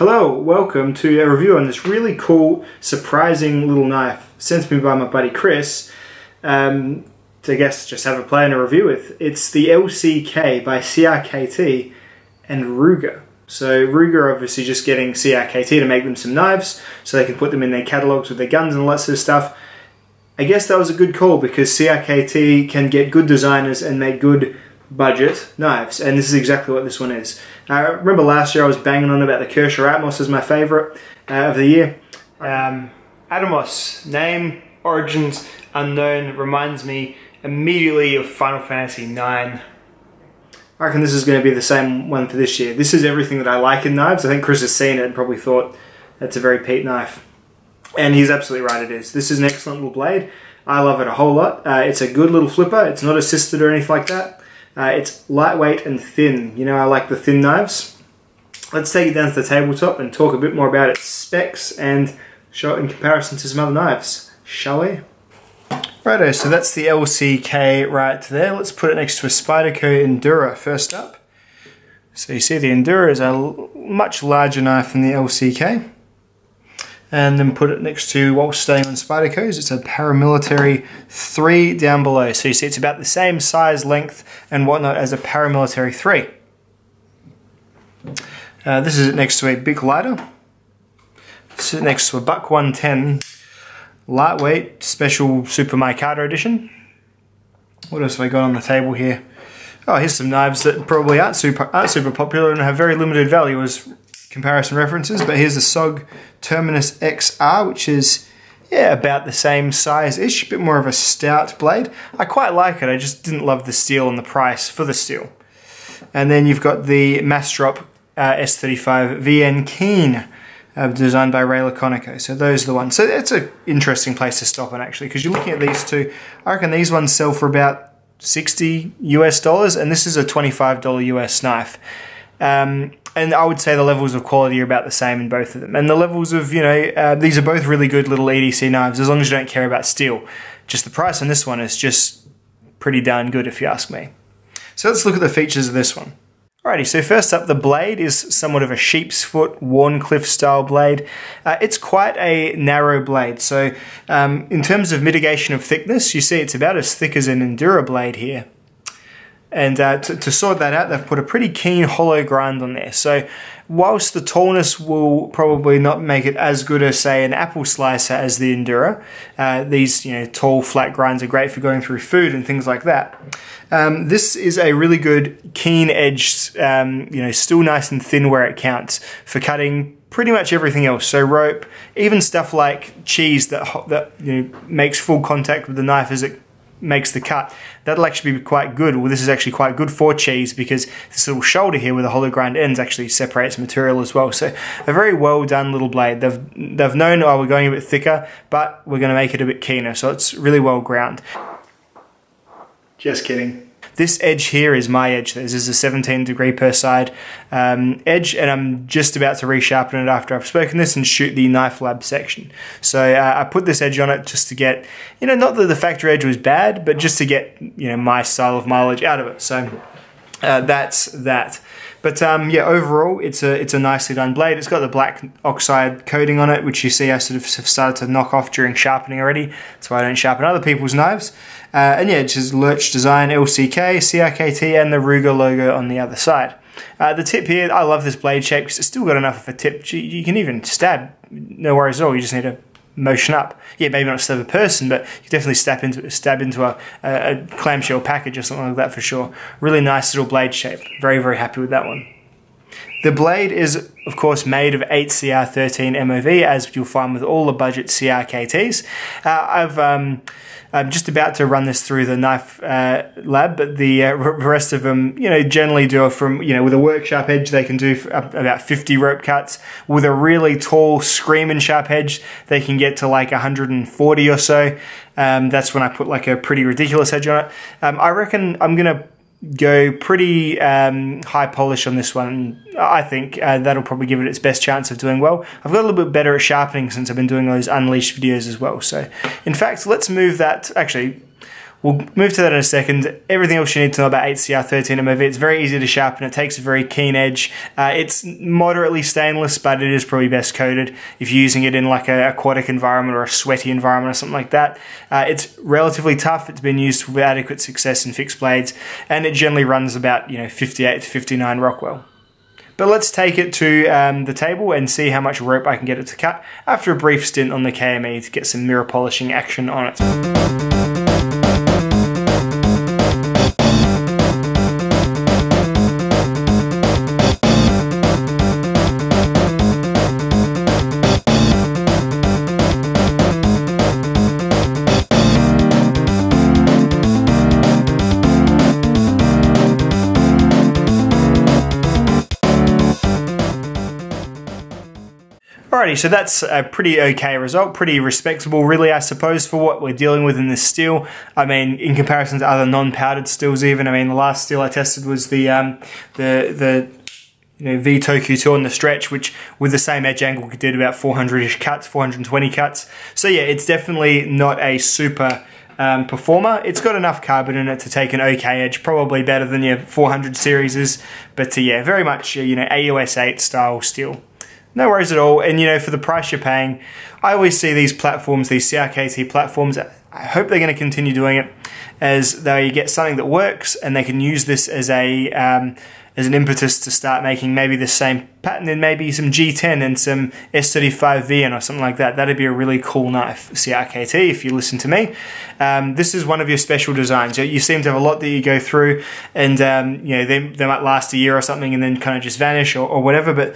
Hello, welcome to a review on this really cool, surprising little knife sent to me by my buddy Chris um, to I guess just have a play and a review with. It's the LCK by CRKT and Ruger. So Ruger obviously just getting CRKT to make them some knives so they can put them in their catalogs with their guns and all that sort of stuff. I guess that was a good call because CRKT can get good designers and make good budget knives, and this is exactly what this one is. I remember last year I was banging on about the Kershaw Atmos as my favourite uh, of the year. Um, Atomos, name, origins unknown, reminds me immediately of Final Fantasy IX. I reckon this is going to be the same one for this year. This is everything that I like in knives. I think Chris has seen it and probably thought that's a very Pete knife. And he's absolutely right, it is. This is an excellent little blade. I love it a whole lot. Uh, it's a good little flipper. It's not assisted or anything like that. Uh, it's lightweight and thin. You know, I like the thin knives. Let's take it down to the tabletop and talk a bit more about its specs and show it in comparison to some other knives, shall we? Righto, so that's the LCK right there. Let's put it next to a Spyderco Endura first up. So you see the Endura is a much larger knife than the LCK and then put it next to while staying on Spydercos. It's a paramilitary 3 down below. So you see it's about the same size, length and whatnot as a paramilitary 3. Uh, this is it next to a big lighter. Is next to a Buck 110 lightweight special Super Mikado edition. What else have I got on the table here? Oh, here's some knives that probably aren't super aren't super popular and have very limited value as comparison references, but here's the SOG Terminus XR, which is yeah, about the same size-ish, a bit more of a stout blade. I quite like it, I just didn't love the steel and the price for the steel. And then you've got the Massdrop uh, S35 VN Keen, uh, designed by Ray Laconico. So those are the ones. So it's an interesting place to stop on actually, because you're looking at these two. I reckon these ones sell for about 60 US dollars, and this is a $25 US knife. Um, and I would say the levels of quality are about the same in both of them. And the levels of, you know, uh, these are both really good little EDC knives as long as you don't care about steel. Just the price on this one is just pretty darn good if you ask me. So let's look at the features of this one. Alrighty, so first up, the blade is somewhat of a sheep's foot Wharncliffe style blade. Uh, it's quite a narrow blade, so um, in terms of mitigation of thickness, you see it's about as thick as an Endura blade here. And uh, to, to, sort that out, they've put a pretty keen hollow grind on there. So whilst the tallness will probably not make it as good as, say, an apple slicer as the Endura, uh, these you know tall flat grinds are great for going through food and things like that. Um, this is a really good keen edged, um, you know, still nice and thin where it counts for cutting pretty much everything else. So rope, even stuff like cheese that that you know makes full contact with the knife as it makes the cut, that'll actually be quite good. Well, this is actually quite good for cheese because this little shoulder here where the hollow grind ends actually separates material as well. So a very well done little blade. They've, they've known, oh, we're going a bit thicker, but we're going to make it a bit keener. So it's really well ground. Just kidding. This edge here is my edge. This is a 17 degree per side um, edge, and I'm just about to resharpen it after I've spoken this and shoot the knife lab section. So uh, I put this edge on it just to get, you know, not that the factory edge was bad, but just to get, you know, my style of mileage out of it. So uh, that's that. But um, yeah, overall, it's a it's a nicely done blade. It's got the black oxide coating on it, which you see I sort of have started to knock off during sharpening already. That's why I don't sharpen other people's knives. Uh, and yeah, it's just Lerch Design, LCK, CRKT, and the Ruger logo on the other side. Uh, the tip here, I love this blade shape because it's still got enough of a tip. You, you can even stab, no worries at all. You just need to motion up. Yeah, maybe not stab a person, but you definitely stab into stab into a, a, clamshell package or something like that for sure. Really nice little blade shape. Very, very happy with that one. The blade is, of course, made of 8CR13 MOV, as you'll find with all the budget CRKTs. Uh, I've um, I'm just about to run this through the knife uh, lab, but the uh, rest of them, you know, generally do from, you know, with a work sharp edge, they can do about 50 rope cuts. With a really tall, screaming sharp edge, they can get to like 140 or so. Um, that's when I put like a pretty ridiculous edge on it. Um, I reckon I'm going to go pretty um, high polish on this one. I think uh, that'll probably give it its best chance of doing well. I've got a little bit better at sharpening since I've been doing those Unleashed videos as well. So, in fact, let's move that. Actually, We'll move to that in a second. Everything else you need to know about 8CR 13 MOV, it's very easy to sharpen. It takes a very keen edge. Uh, it's moderately stainless, but it is probably best coated if you're using it in like an aquatic environment or a sweaty environment or something like that. Uh, it's relatively tough. It's been used with adequate success in fixed blades, and it generally runs about you know 58 to 59 Rockwell. But let's take it to um, the table and see how much rope I can get it to cut after a brief stint on the KME to get some mirror polishing action on it. Alrighty, so that's a pretty okay result, pretty respectable really I suppose for what we're dealing with in this steel. I mean, in comparison to other non-powdered steels even, I mean the last steel I tested was the um, the the you know, V Toku 2 on the stretch, which with the same edge angle did about 400-ish cuts, 420 cuts. So yeah, it's definitely not a super um, performer. It's got enough carbon in it to take an okay edge, probably better than your 400 series is, but uh, yeah, very much, uh, you know, AUS 8 style steel. No worries at all. And you know, for the price you're paying, I always see these platforms, these CRKT platforms, I hope they're going to continue doing it as they get something that works and they can use this as a um, as an impetus to start making maybe the same pattern in maybe some G10 and some S35VN or something like that. That'd be a really cool knife, CRKT, if you listen to me. Um, this is one of your special designs. You seem to have a lot that you go through and um, you know they, they might last a year or something and then kind of just vanish or, or whatever, but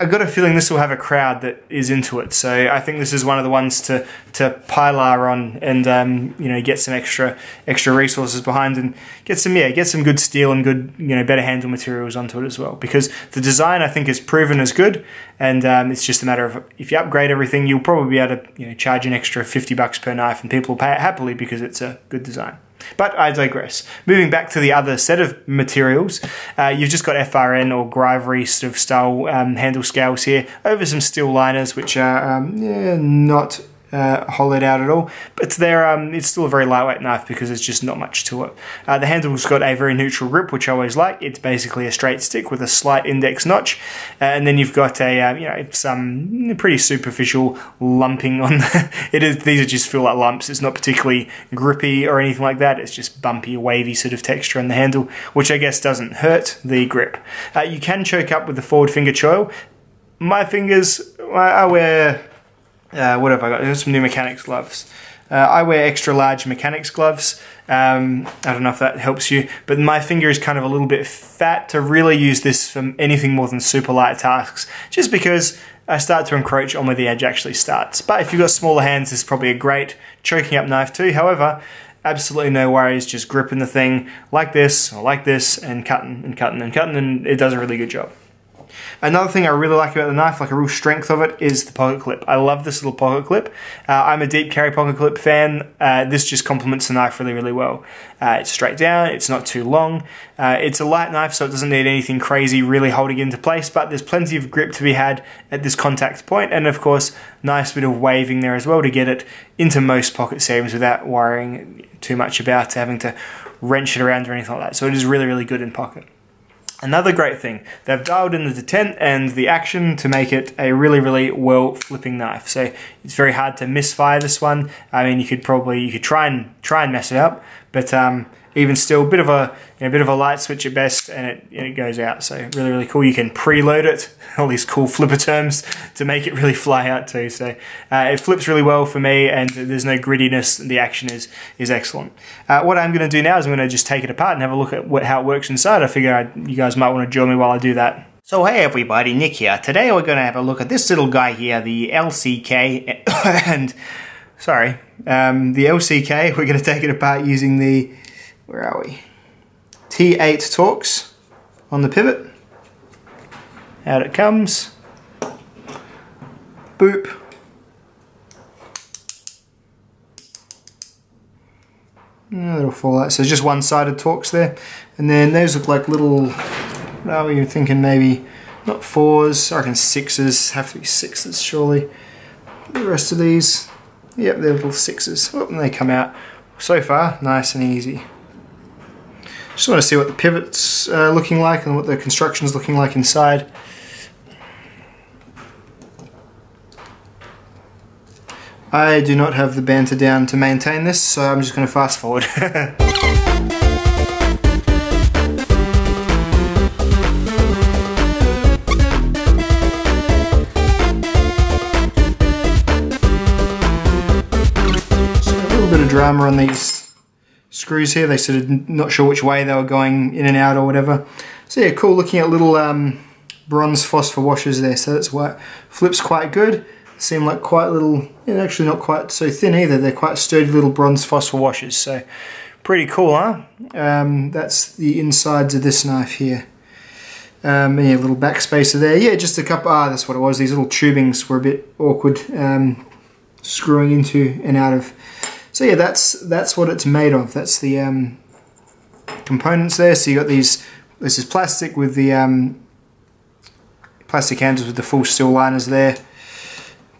I got a feeling this will have a crowd that is into it. So I think this is one of the ones to to pilar on and um, you know get some extra extra resources behind and get some yeah get some good steel and good you know better handle materials onto it as well. Because the design I think is proven as good, and um, it's just a matter of if you upgrade everything, you'll probably be able to you know charge an extra fifty bucks per knife, and people will pay it happily because it's a good design. But I digress. Moving back to the other set of materials, uh, you've just got FRN or Grivory sort of style um, handle scales here over some steel liners, which are um, yeah, not uh, hollowed out at all. But it's there, um, it's still a very lightweight knife because there's just not much to it. Uh, the handle's got a very neutral grip, which I always like. It's basically a straight stick with a slight index notch, uh, and then you've got a um, you know some pretty superficial lumping on. The, it is these are just feel like lumps. It's not particularly grippy or anything like that. It's just bumpy, wavy sort of texture on the handle, which I guess doesn't hurt the grip. Uh, you can choke up with the forward finger choil. My fingers, I wear uh, what have I got? There's some new mechanics gloves. Uh, I wear extra large mechanics gloves. Um, I don't know if that helps you, but my finger is kind of a little bit fat to really use this for anything more than super light tasks, just because I start to encroach on where the edge actually starts. But if you've got smaller hands, this is probably a great choking up knife too. However, absolutely no worries, just gripping the thing like this or like this and cutting and cutting and cutting, and it does a really good job. Another thing I really like about the knife, like a real strength of it, is the pocket clip. I love this little pocket clip. Uh, I'm a deep carry pocket clip fan. Uh, this just complements the knife really, really well. Uh, it's straight down, it's not too long. Uh, it's a light knife, so it doesn't need anything crazy really holding it into place, but there's plenty of grip to be had at this contact point, and of course, nice bit of waving there as well to get it into most pocket seams without worrying too much about having to wrench it around or anything like that. So it is really, really good in pocket. Another great thing, they've dialed in the detent and the action to make it a really, really well flipping knife. So it's very hard to misfire this one. I mean, you could probably, you could try and try and mess it up, but um, even still, a bit of a you know, bit of a light switch at best, and it, it goes out. So really, really cool. You can preload it. All these cool flipper terms to make it really fly out too. So uh, it flips really well for me, and there's no grittiness. The action is is excellent. Uh, what I'm going to do now is I'm going to just take it apart and have a look at what how it works inside. I figure I'd, you guys might want to join me while I do that. So hey everybody, Nick here. Today we're going to have a look at this little guy here, the LCK, and sorry, um, the LCK. We're going to take it apart using the where are we? T8 Torx on the pivot. Out it comes. Boop. Yeah, it'll fall out. So just one-sided Torx there. And then those look like little, what are we thinking maybe, not fours, I reckon sixes, have to be sixes surely. The rest of these, yep, they're little sixes. Oh, and they come out So far, nice and easy. Just want to see what the pivot's uh, looking like and what the construction's looking like inside. I do not have the banter down to maintain this, so I'm just going to fast forward. A little bit of drama on these screws here. They sort of not sure which way they were going in and out or whatever. So yeah, cool looking at little um, bronze phosphor washers there. So that's why flips quite good. Seem like quite little, and actually not quite so thin either. They're quite sturdy little bronze phosphor washers. So pretty cool, huh? Um, that's the insides of this knife here. Um, yeah, a little backspacer there. Yeah, just a couple, ah, that's what it was. These little tubings were a bit awkward um, screwing into and out of so yeah, that's that's what it's made of. That's the um, components there. So you got these. This is plastic with the um, plastic handles with the full steel liners there.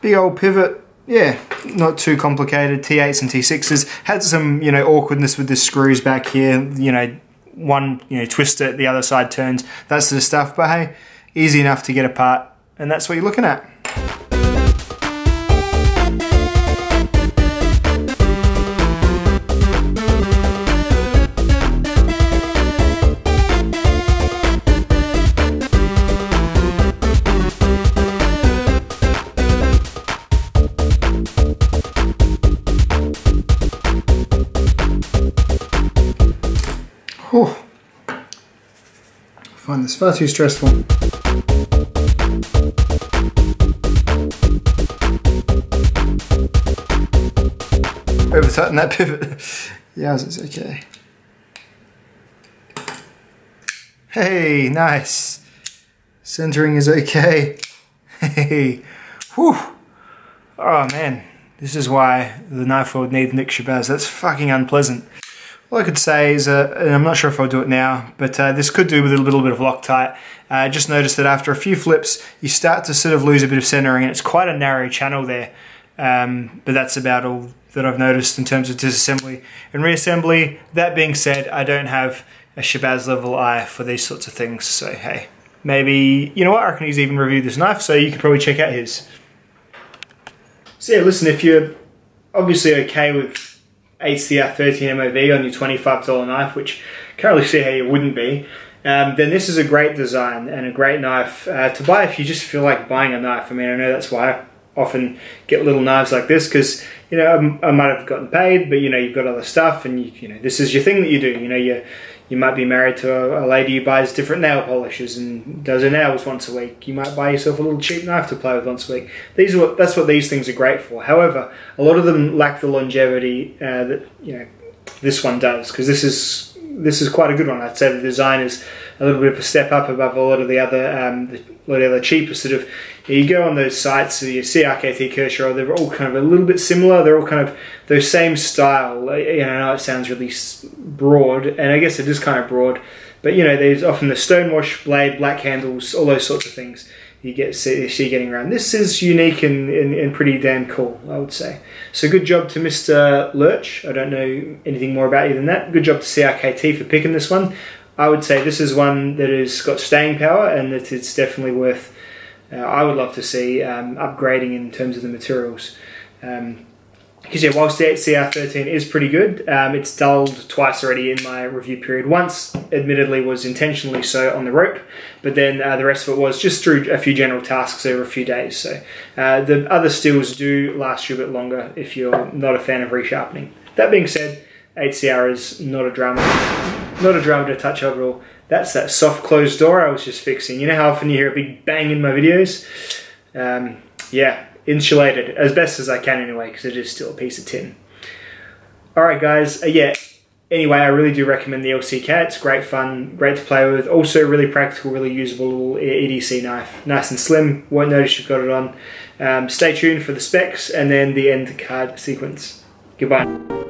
Big old pivot. Yeah, not too complicated. T8s and T6s had some you know awkwardness with the screws back here. You know, one you know twist it, the other side turns. That sort of stuff. But hey, easy enough to get apart, and that's what you're looking at. Find this far too stressful. Over tighten that pivot. yeah, it's okay. Hey, nice. Centering is okay. Hey, whew. Oh man, this is why the knife would need Nick Shabazz. That's fucking unpleasant. All I could say is, uh, and I'm not sure if I'll do it now, but uh, this could do with a little bit of Loctite. Uh, just noticed that after a few flips, you start to sort of lose a bit of centering, and it's quite a narrow channel there. Um, but that's about all that I've noticed in terms of disassembly and reassembly. That being said, I don't have a Shabazz level eye for these sorts of things, so hey, maybe, you know what, I reckon he's even reviewed this knife, so you could probably check out his. So yeah, listen, if you're obviously okay with 8CR 13 MOV on your $25 knife, which can't really see how you wouldn't be, um, then this is a great design and a great knife uh, to buy if you just feel like buying a knife. I mean, I know that's why I often get little knives like this because, you know, I, I, might have gotten paid, but, you know, you've got other stuff and, you, you know, this is your thing that you do. You know, you you might be married to a, a, lady who buys different nail polishes and does her nails once a week. You might buy yourself a little cheap knife to play with once a week. These are what, that's what these things are great for. However, a lot of them lack the longevity uh, that you know this one does because this is this is quite a good one. I'd say the design is a little bit of a step up above a lot of the other um, the, a lot of the cheaper sort of. You go on those sites, so you see RKT Kershaw, they're all kind of a little bit similar. They're all kind of those same style. You know, I know it sounds really broad, and I guess it is kind of broad, but you know, there's often the stonewash blade, black handles, all those sorts of things you get see, see getting around. This is unique and, and, and, pretty damn cool, I would say. So good job to Mr. Lerch. I don't know anything more about you than that. Good job to CRKT for picking this one. I would say this is one that has got staying power and that it's definitely worth, uh, I would love to see um, upgrading in terms of the materials. Um, because yeah, whilst the 8CR13 is pretty good, um, it's dulled twice already in my review period. Once, admittedly, was intentionally so on the rope, but then uh, the rest of it was just through a few general tasks over a few days. So uh, the other steels do last you a bit longer if you're not a fan of resharpening. That being said, 8CR is not a drama, not a drama to touch overall. That's that soft closed door I was just fixing. You know how often you hear a big bang in my videos? Um, yeah, insulated as best as I can anyway, because it is still a piece of tin. Alright guys, uh, yeah, anyway, I really do recommend the LCK. It's great fun, great to play with. Also really practical, really usable little EDC knife. Nice and slim, won't notice you've got it on. Um, stay tuned for the specs and then the end card sequence. Goodbye.